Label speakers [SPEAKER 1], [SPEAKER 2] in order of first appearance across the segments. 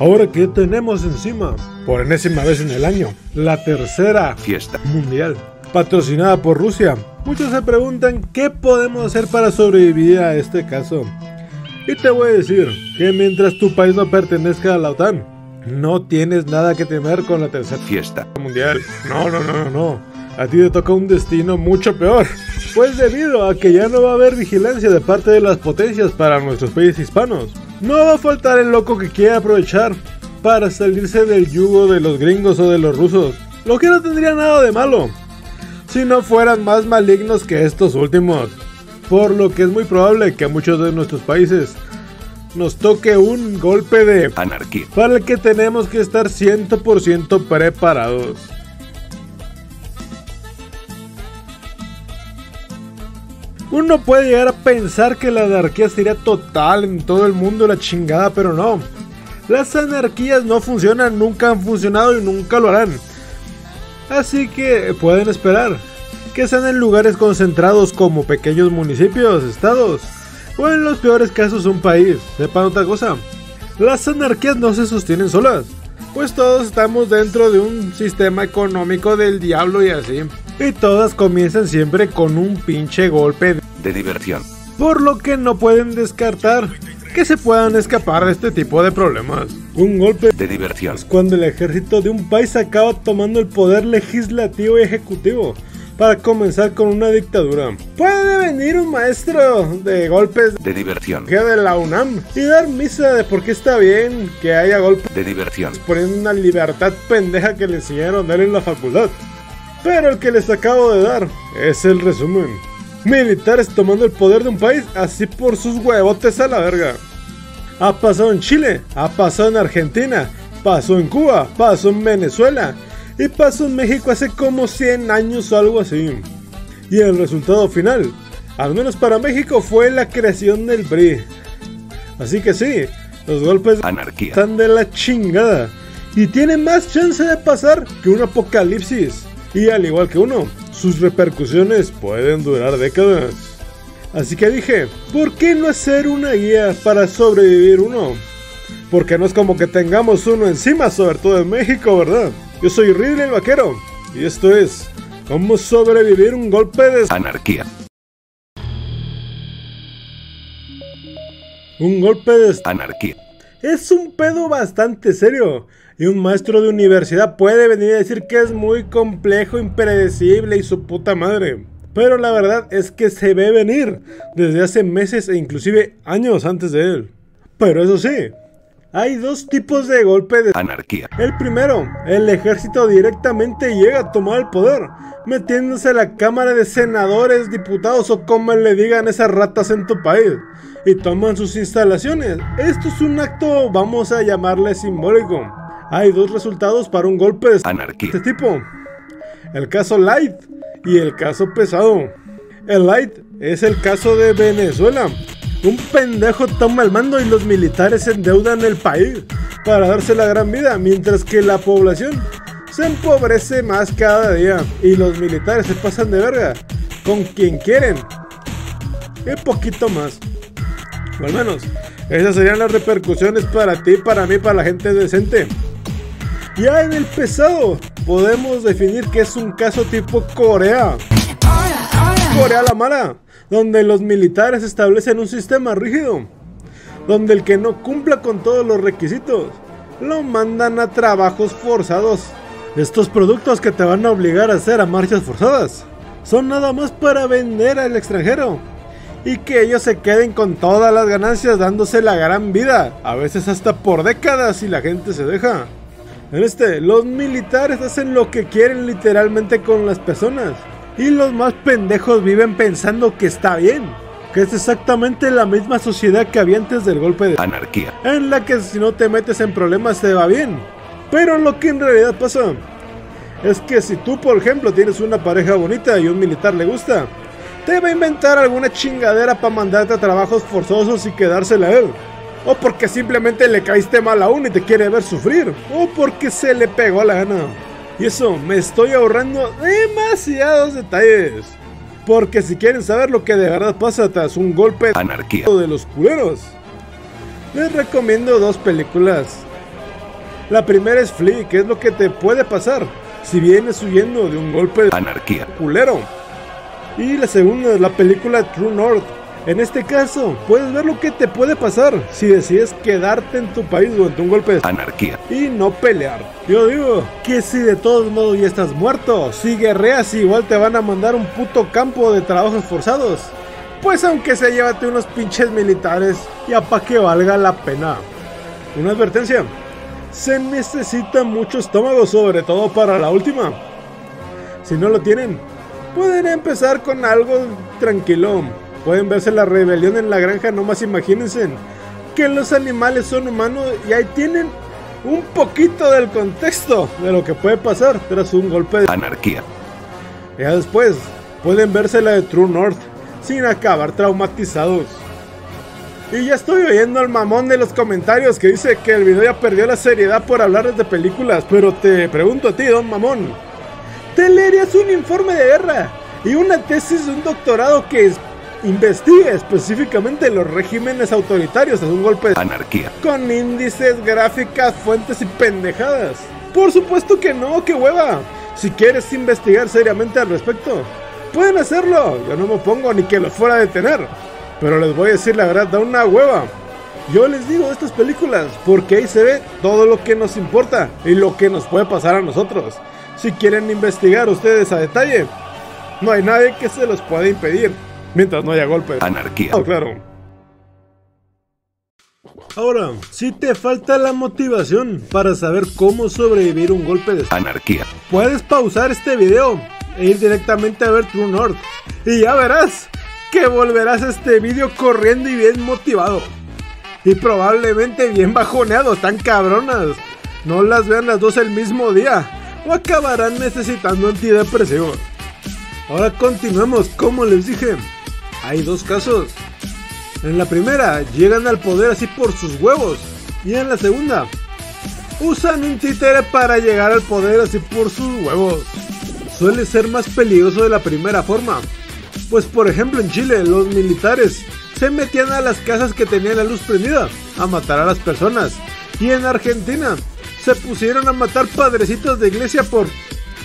[SPEAKER 1] Ahora que tenemos encima, por enésima vez en el año, la tercera
[SPEAKER 2] Fiesta.
[SPEAKER 1] mundial, patrocinada por Rusia, muchos se preguntan qué podemos hacer para sobrevivir a este caso. Y te voy a decir que mientras tu país no pertenezca a la OTAN, no tienes nada que temer con la tercera
[SPEAKER 2] Fiesta.
[SPEAKER 1] mundial. No, no, no, no, no. A ti te toca un destino mucho peor. Pues debido a que ya no va a haber vigilancia de parte de las potencias para nuestros países hispanos, no va a faltar el loco que quiera aprovechar para salirse del yugo de los gringos o de los rusos. Lo que no tendría nada de malo. Si no fueran más malignos que estos últimos. Por lo que es muy probable que a muchos de nuestros países nos toque un golpe de
[SPEAKER 2] Anarquía.
[SPEAKER 1] para el que tenemos que estar 100% preparados. Uno puede llegar a pensar que la anarquía sería total en todo el mundo la chingada, pero no. Las anarquías no funcionan, nunca han funcionado y nunca lo harán. Así que pueden esperar que sean en lugares concentrados como pequeños municipios, estados, o en los peores casos un país. Sepan otra cosa, las anarquías no se sostienen solas, pues todos estamos dentro de un sistema económico del diablo y así. Y todas comienzan siempre con un pinche golpe, de-
[SPEAKER 2] diversión.
[SPEAKER 1] por lo que no pueden descartar que se puedan escapar de este tipo de problemas. Un golpe
[SPEAKER 2] De diversión.
[SPEAKER 1] es cuando el ejército de un país acaba tomando el poder legislativo y ejecutivo para comenzar con una dictadura. Puede venir un maestro de golpes
[SPEAKER 2] De diversión.
[SPEAKER 1] de la UNAM y dar misa de por qué está bien que haya golpes
[SPEAKER 2] De diversión.
[SPEAKER 1] poniendo una libertad pendeja que le enseñaron a él en la facultad. Pero el que les acabo de dar es el resumen. Militares tomando el poder de un país así por sus huevotes a la verga. Ha pasado en Chile, ha pasado en Argentina, pasó en Cuba, pasó en Venezuela y pasó en México hace como 100 años o algo así. Y el resultado final, al menos para México, fue la creación del PRI. Así que sí, los golpes
[SPEAKER 2] Anarquía.
[SPEAKER 1] están de la chingada y tienen más chance de pasar que un apocalipsis. Y al igual que uno, sus repercusiones pueden durar décadas. Así que dije, ¿por qué no hacer una guía para sobrevivir uno? Porque no es como que tengamos uno encima, sobre todo en México, ¿verdad? Yo soy Ridley el Vaquero y esto es cómo sobrevivir un golpe de...
[SPEAKER 2] Anarquía.
[SPEAKER 1] Un golpe de...
[SPEAKER 2] Anarquía.
[SPEAKER 1] Es un pedo bastante serio. Y un maestro de universidad puede venir a decir que es muy complejo, impredecible y su puta madre. Pero la verdad es que se ve venir desde hace meses e inclusive años antes de él. Pero eso sí, hay dos tipos de golpe de...
[SPEAKER 2] Anarquía.
[SPEAKER 1] El primero, el ejército directamente llega a tomar el poder, metiéndose a la Cámara de Senadores, diputados o como le digan esas ratas en tu país, y toman sus instalaciones. Esto es un acto, vamos a llamarle simbólico. Hay dos resultados para un golpe de
[SPEAKER 2] Anarquía.
[SPEAKER 1] este tipo. El caso light y el caso pesado. El light es el caso de Venezuela. Un pendejo toma el mando y los militares endeudan el país para darse la gran vida, mientras que la población se empobrece más cada día y los militares se pasan de verga con quien quieren. Un poquito más. O al menos, esas serían las repercusiones para ti, para mí, para la gente decente. Ya en el pesado, podemos definir que es un caso tipo Corea. Corea la mala, donde los militares establecen un sistema rígido, donde el que no cumpla con todos los requisitos, lo mandan a trabajos forzados. Estos productos que te van a obligar a hacer a marchas forzadas, son nada más para vender al extranjero. Y que ellos se queden con todas las ganancias dándose la gran vida, a veces hasta por décadas si la gente se deja. En este, los militares hacen lo que quieren literalmente con las personas. Y los más pendejos viven pensando que está bien. Que es exactamente la misma sociedad que había antes del golpe de...
[SPEAKER 2] Anarquía.
[SPEAKER 1] En la que si no te metes en problemas te va bien. Pero lo que en realidad pasa es que si tú, por ejemplo, tienes una pareja bonita y un militar le gusta, te va a inventar alguna chingadera para mandarte a trabajos forzosos y quedársela a él. O porque simplemente le caíste mal a uno y te quiere ver sufrir. O porque se le pegó la gana. Y eso, me estoy ahorrando demasiados detalles. Porque si quieren saber lo que de verdad pasa tras un golpe
[SPEAKER 2] Anarquía.
[SPEAKER 1] de los culeros, les recomiendo dos películas La primera es Flea, que es lo que te puede pasar si vienes huyendo de un golpe de
[SPEAKER 2] Anarquía.
[SPEAKER 1] culero. Y la segunda es la película True North. En este caso, puedes ver lo que te puede pasar si decides quedarte en tu país durante un golpe de
[SPEAKER 2] Anarquía.
[SPEAKER 1] y no pelear. Yo digo que si de todos modos ya estás muerto, si guerreas igual te van a mandar un puto campo de trabajos forzados. Pues aunque se llévate unos pinches militares, ya pa' que valga la pena. Una advertencia. Se necesita mucho estómago, sobre todo para la última. Si no lo tienen, pueden empezar con algo tranquilo. Pueden verse la rebelión en la granja, nomás imagínense que los animales son humanos y ahí tienen un poquito del contexto de lo que puede pasar tras un golpe de...
[SPEAKER 2] Anarquía.
[SPEAKER 1] Ya después pueden verse la de True North sin acabar traumatizados. Y ya estoy oyendo al mamón de los comentarios que dice que el video ya perdió la seriedad por hablar de películas, pero te pregunto a ti, don mamón, ¿te leerías un informe de guerra y una tesis de un doctorado que es- investigue específicamente los regímenes autoritarios tras un golpe de
[SPEAKER 2] Anarquía.
[SPEAKER 1] con índices, gráficas, fuentes y pendejadas. Por supuesto que no, qué hueva. Si quieres investigar seriamente al respecto, pueden hacerlo. Yo no me pongo ni que los fuera a detener. Pero les voy a decir la verdad, da una hueva. Yo les digo de estas películas porque ahí se ve todo lo que nos importa y lo que nos puede pasar a nosotros. Si quieren investigar ustedes a detalle, no hay nadie que se los pueda impedir mientras no haya golpes.
[SPEAKER 2] Anarquía.
[SPEAKER 1] Oh, claro. Ahora, si te falta la motivación para saber cómo sobrevivir un golpe de
[SPEAKER 2] Anarquía.
[SPEAKER 1] puedes pausar este video e ir directamente a ver True North y ya verás que volverás a este video corriendo y bien motivado y probablemente bien bajoneado, están cabronas. No las vean las dos el mismo día o acabarán necesitando antidepresivos. Ahora continuemos, como les dije, hay dos casos. En la primera, llegan al poder así por sus huevos. Y en la segunda, usan un títere para llegar al poder así por sus huevos. Suele ser más peligroso de la primera forma. Pues por ejemplo en Chile los militares se metían a las casas que tenían la luz prendida a matar a las personas. Y en Argentina se pusieron a matar padrecitos de iglesia por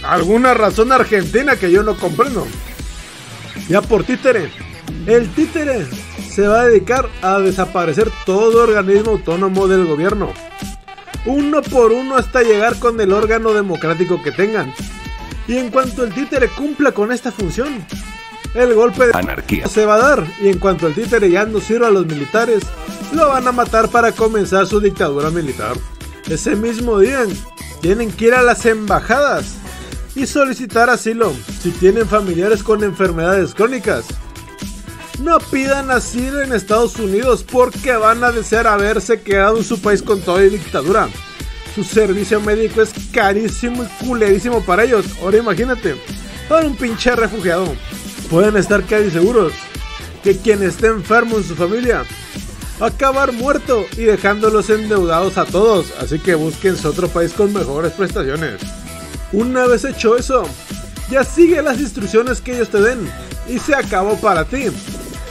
[SPEAKER 1] alguna razón argentina que yo no comprendo. Ya por títere. El títere se va a dedicar a desaparecer todo organismo autónomo del gobierno. Uno por uno hasta llegar con el órgano democrático que tengan. Y en cuanto el títere cumpla con esta función, el golpe de
[SPEAKER 2] Anarquía.
[SPEAKER 1] se va a dar. Y en cuanto el títere ya no sirva a los militares, lo van a matar para comenzar su dictadura militar. Ese mismo día, tienen que ir a las embajadas y solicitar asilo si tienen familiares con enfermedades crónicas. No pidan asilo en Estados Unidos porque van a desear haberse quedado en su país con toda dictadura. Su servicio médico es carísimo y culerísimo para ellos. Ahora imagínate, para un pinche refugiado. Pueden estar casi seguros que quien esté enfermo en su familia va a acabar muerto y dejándolos endeudados a todos. Así que búsquense otro país con mejores prestaciones. Una vez hecho eso, ya sigue las instrucciones que ellos te den y se acabó para ti.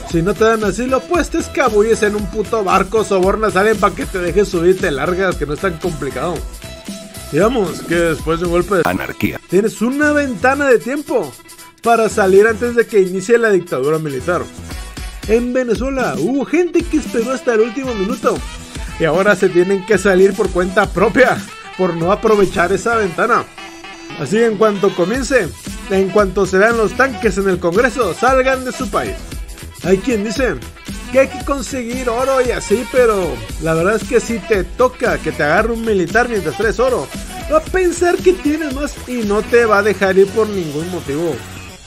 [SPEAKER 1] Si no te dan asilo, pues te escabulles en un puto barco, sobornas a alguien para que te deje subirte largas, que no es tan complicado. Digamos que después de un golpe de
[SPEAKER 2] Anarquía.
[SPEAKER 1] Tienes una ventana de tiempo para salir antes de que inicie la dictadura militar. En Venezuela hubo gente que esperó hasta el último minuto y ahora se tienen que salir por cuenta propia por no aprovechar esa ventana. Así en cuanto comience, en cuanto se vean los tanques en el Congreso, salgan de su país. Hay quien dice que hay que conseguir oro y así, pero la verdad es que si te toca que te agarre un militar mientras traes oro, va a pensar que tienes más y no te va a dejar ir por ningún motivo.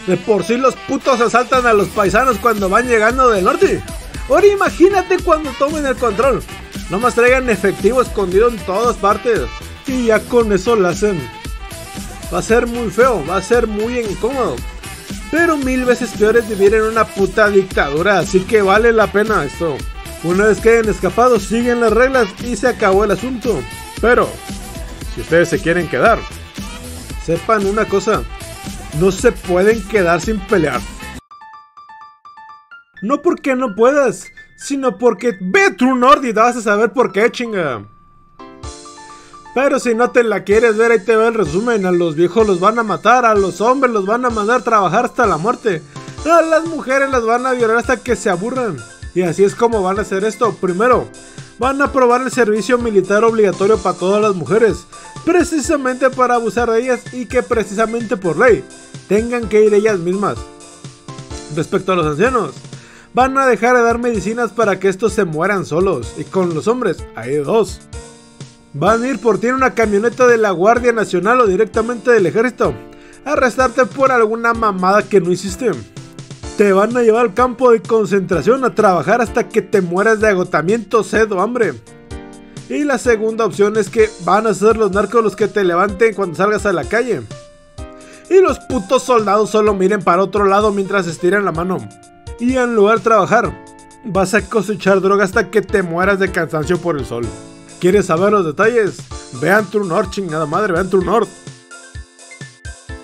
[SPEAKER 1] De por sí los putos asaltan a los paisanos cuando van llegando del norte. Ahora imagínate cuando tomen el control. Nomás traigan efectivo escondido en todas partes. Y ya con eso lo hacen. Va a ser muy feo, va a ser muy incómodo. Pero mil veces peor es vivir en una puta dictadura, así que vale la pena esto. Una vez que hayan escapado, siguen las reglas y se acabó el asunto. Pero, si ustedes se quieren quedar, sepan una cosa, no se pueden quedar sin pelear. No porque no puedas, sino porque ve True North y vas a saber por qué, chinga. Pero si no te la quieres ver, ahí te ve el resumen. A los viejos los van a matar, a los hombres los van a mandar a trabajar hasta la muerte. A las mujeres las van a violar hasta que se aburran. Y así es como van a hacer esto. Primero, van a aprobar el servicio militar obligatorio para todas las mujeres. Precisamente para abusar de ellas y que precisamente por ley tengan que ir ellas mismas. Respecto a los ancianos, van a dejar de dar medicinas para que estos se mueran solos. Y con los hombres, hay dos. Van a ir por ti en una camioneta de la Guardia Nacional o directamente del ejército. A arrestarte por alguna mamada que no hiciste. Te van a llevar al campo de concentración a trabajar hasta que te mueras de agotamiento, sed o hambre. Y la segunda opción es que van a ser los narcos los que te levanten cuando salgas a la calle. Y los putos soldados solo miren para otro lado mientras estiran la mano. Y en lugar de trabajar, vas a cosechar droga hasta que te mueras de cansancio por el sol. ¿Quieres saber los detalles? Vean True North, chingada madre, vean True North.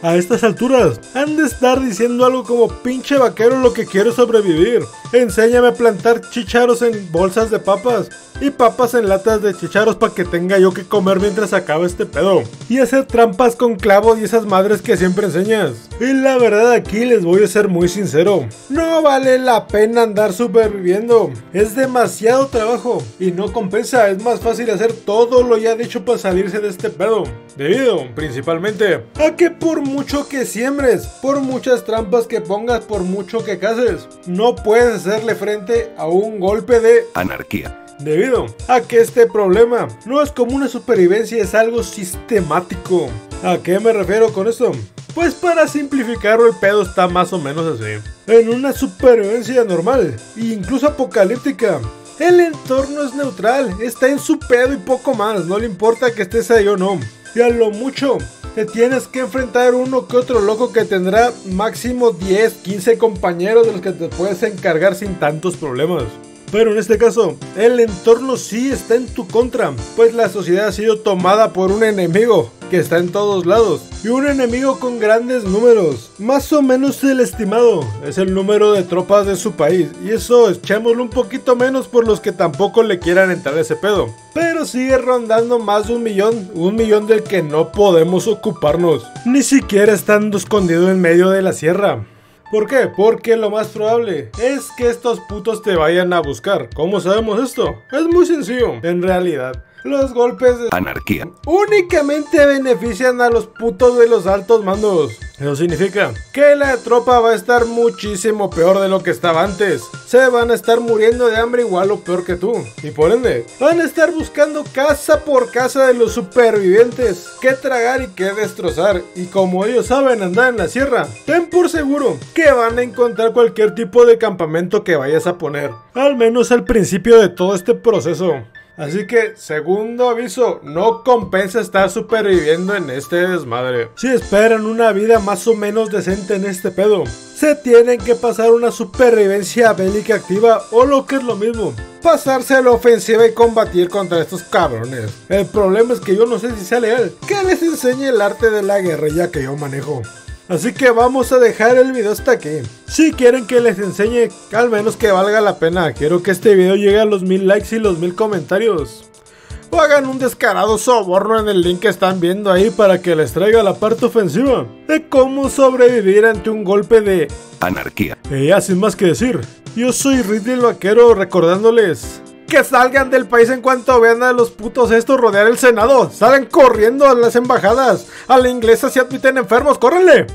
[SPEAKER 1] A estas alturas, han de estar diciendo algo como pinche vaquero lo que quiero sobrevivir. Enséñame a plantar chicharos en bolsas de papas y papas en latas de chicharos para que tenga yo que comer mientras acaba este pedo. Y hacer trampas con clavos y esas madres que siempre enseñas. Y la verdad aquí les voy a ser muy sincero. No vale la pena andar superviviendo. Es demasiado trabajo y no compensa. Es más fácil hacer todo lo ya dicho para salirse de este pedo. Debido, principalmente, a que por mucho que siembres, por muchas trampas que pongas, por mucho que cases, no puedes hacerle frente a un golpe de
[SPEAKER 2] anarquía.
[SPEAKER 1] Debido a que este problema no es como una supervivencia, es algo sistemático. ¿A qué me refiero con esto? Pues para simplificarlo el pedo está más o menos así. En una supervivencia normal, incluso apocalíptica, el entorno es neutral, está en su pedo y poco más, no le importa que estés ahí o no. Y a lo mucho, te tienes que enfrentar uno que otro loco que tendrá máximo 10, 15 compañeros de los que te puedes encargar sin tantos problemas. Pero en este caso, el entorno sí está en tu contra, pues la sociedad ha sido tomada por un enemigo que está en todos lados y un enemigo con grandes números. Más o menos el estimado es el número de tropas de su país y eso echémoslo un poquito menos por los que tampoco le quieran entrar ese pedo. Pero sigue rondando más de un millón, un millón del que no podemos ocuparnos, ni siquiera estando escondido en medio de la sierra. ¿Por qué? Porque lo más probable es que estos putos te vayan a buscar. ¿Cómo sabemos esto? Es muy sencillo, en realidad. Los golpes de
[SPEAKER 2] Anarquía.
[SPEAKER 1] únicamente benefician a los putos de los altos mandos. Eso significa que la tropa va a estar muchísimo peor de lo que estaba antes. Se van a estar muriendo de hambre igual o peor que tú. Y por ende, van a estar buscando casa por casa de los supervivientes. Que tragar y que destrozar. Y como ellos saben andar en la sierra, ten por seguro que van a encontrar cualquier tipo de campamento que vayas a poner. Al menos al principio de todo este proceso. Así que, segundo aviso, no compensa estar superviviendo en este desmadre. Si esperan una vida más o menos decente en este pedo, se tienen que pasar una supervivencia bélica activa o lo que es lo mismo, pasarse a la ofensiva y combatir contra estos cabrones. El problema es que yo no sé si sea legal que les enseñe el arte de la guerrilla que yo manejo. Así que vamos a dejar el video hasta aquí. Si quieren que les enseñe, al menos que valga la pena. Quiero que este video llegue a los mil likes y los mil comentarios. O hagan un descarado soborno en el link que están viendo ahí para que les traiga la parte ofensiva de cómo sobrevivir ante un golpe de
[SPEAKER 2] Anarquía.
[SPEAKER 1] y ya sin más que decir, yo soy Ridley el Vaquero recordándoles que salgan del país en cuanto vean a los putos estos rodear el Senado. Salen corriendo a las embajadas. A la inglesa se admiten enfermos, córrenle.